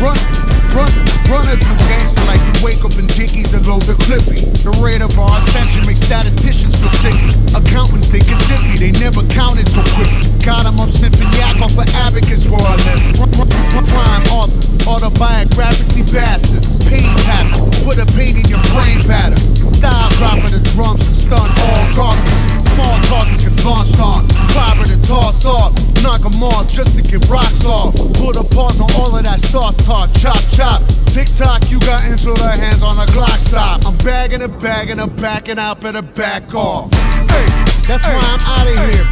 Run, run, run at you gangster like you wake up in dickies and load the clippy. The rate of our ascension makes statisticians feel sick. Accountants think it's zippy, they never counted so quick. God, I'm up sniffing yak off of abacus for a list. Prime authors, autobiographically bastards. Pain passer, put a pain in your brain batter. Style dropping the drums and stun all carcasses small targets get launched on. Fiber and toss off. Knock them off just to get rocks off. Put a pause on all of that. The hands on a Glock stop. I'm bagging it, bagging it, backing out, better back off. Hey, that's why I'm out of here,